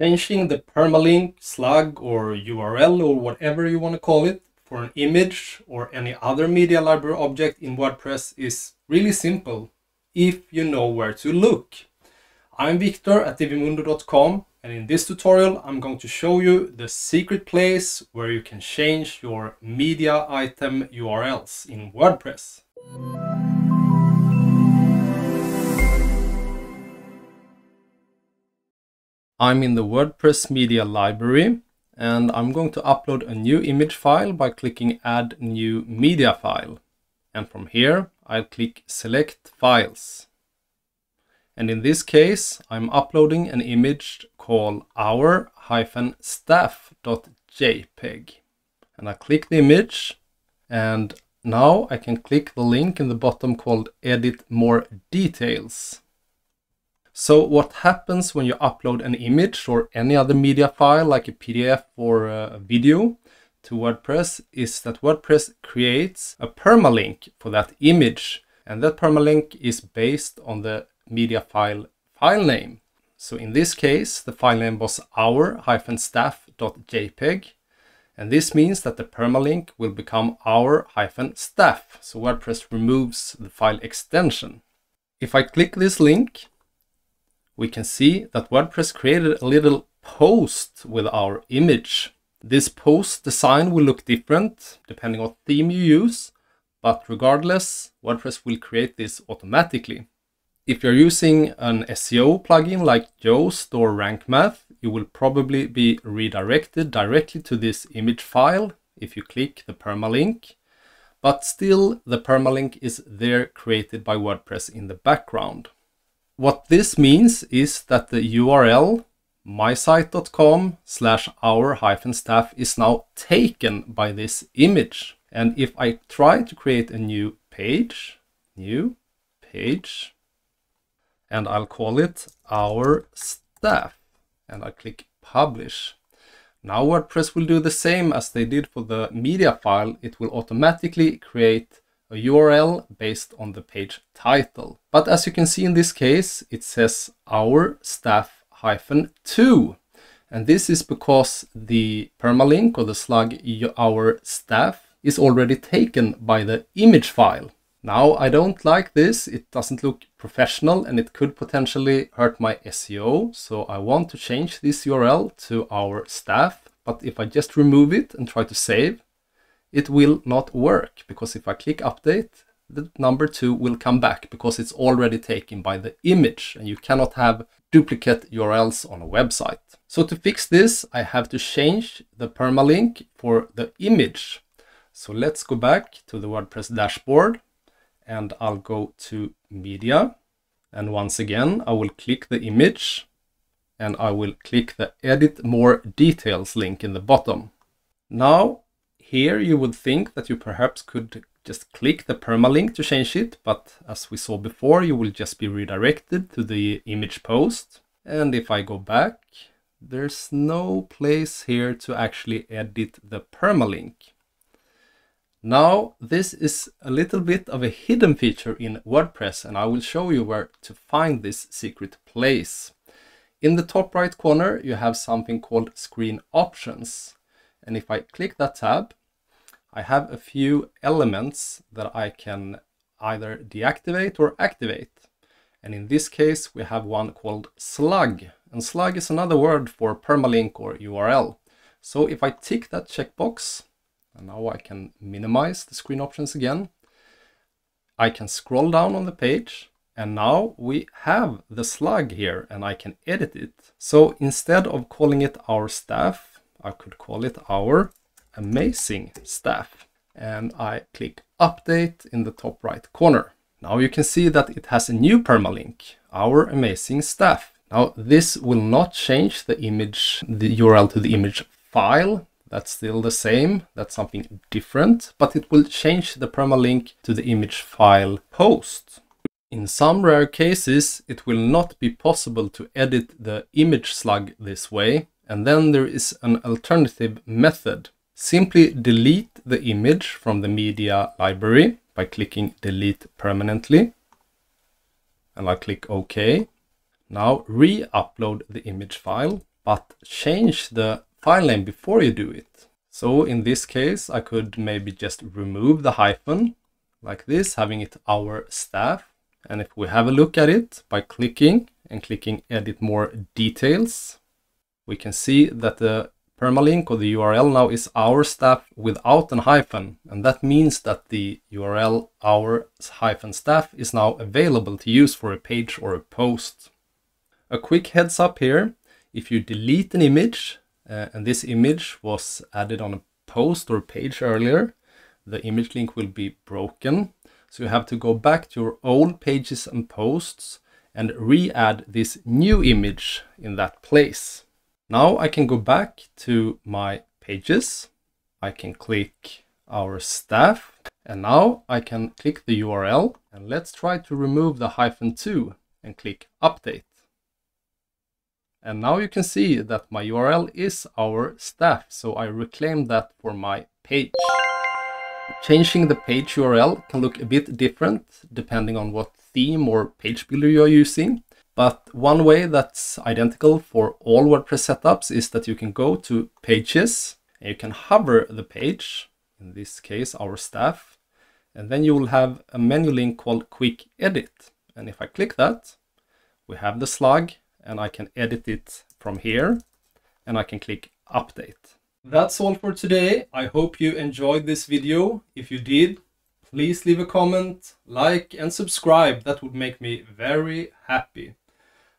Changing the permalink, slug, or URL, or whatever you want to call it, for an image or any other media library object in WordPress is really simple if you know where to look. I'm Victor at divimundo.com and in this tutorial I'm going to show you the secret place where you can change your media item URLs in WordPress. I'm in the WordPress media library and I'm going to upload a new image file by clicking add new media file. And from here I'll click select files. And in this case I'm uploading an image called our-staff.jpg. And I click the image and now I can click the link in the bottom called edit more details. So what happens when you upload an image or any other media file like a PDF or a video to WordPress is that WordPress creates a permalink for that image and that permalink is based on the media file file name. So in this case the file name was our-staff.jpg and this means that the permalink will become our-staff. So WordPress removes the file extension. If I click this link we can see that WordPress created a little post with our image. This post design will look different depending on theme you use, but regardless, WordPress will create this automatically. If you're using an SEO plugin like Yoast or Rank Math, you will probably be redirected directly to this image file if you click the permalink, but still the permalink is there created by WordPress in the background. What this means is that the URL mysite.com slash our hyphen staff is now taken by this image. And if I try to create a new page, new page, and I'll call it our staff, and I click publish. Now WordPress will do the same as they did for the media file. It will automatically create a URL based on the page title. But as you can see in this case, it says our staff hyphen 2. And this is because the permalink or the slug our staff is already taken by the image file. Now I don't like this, it doesn't look professional and it could potentially hurt my SEO. So I want to change this URL to our staff. But if I just remove it and try to save, it will not work because if I click update, the number two will come back because it's already taken by the image and you cannot have duplicate URLs on a website. So to fix this, I have to change the permalink for the image. So let's go back to the WordPress dashboard and I'll go to media. And once again, I will click the image and I will click the edit more details link in the bottom. Now here you would think that you perhaps could just click the permalink to change it, but as we saw before, you will just be redirected to the image post. And if I go back, there's no place here to actually edit the permalink. Now, this is a little bit of a hidden feature in WordPress, and I will show you where to find this secret place. In the top right corner, you have something called screen options. And if I click that tab, I have a few elements that I can either deactivate or activate. And in this case, we have one called slug. And slug is another word for permalink or URL. So if I tick that checkbox, and now I can minimize the screen options again, I can scroll down on the page and now we have the slug here and I can edit it. So instead of calling it our staff, I could call it our amazing staff. And I click update in the top right corner. Now you can see that it has a new permalink, our amazing staff. Now this will not change the image, the URL to the image file. That's still the same. That's something different, but it will change the permalink to the image file post. In some rare cases, it will not be possible to edit the image slug this way, and then there is an alternative method. Simply delete the image from the media library by clicking delete permanently. And I'll click OK. Now re-upload the image file but change the file name before you do it. So in this case, I could maybe just remove the hyphen like this, having it our staff. And if we have a look at it by clicking and clicking edit more details, we can see that the permalink or the URL now is our staff without an hyphen. And that means that the URL our hyphen staff is now available to use for a page or a post. A quick heads up here, if you delete an image, uh, and this image was added on a post or page earlier, the image link will be broken. So you have to go back to your old pages and posts and re-add this new image in that place. Now I can go back to my pages. I can click our staff and now I can click the URL and let's try to remove the hyphen 2 and click update. And now you can see that my URL is our staff, so I reclaim that for my page. Changing the page URL can look a bit different depending on what theme or page builder you're using. But one way that's identical for all WordPress setups is that you can go to pages and you can hover the page, in this case our staff, and then you will have a menu link called quick edit. And if I click that, we have the slug and I can edit it from here and I can click update. That's all for today. I hope you enjoyed this video. If you did, please leave a comment, like and subscribe. That would make me very happy.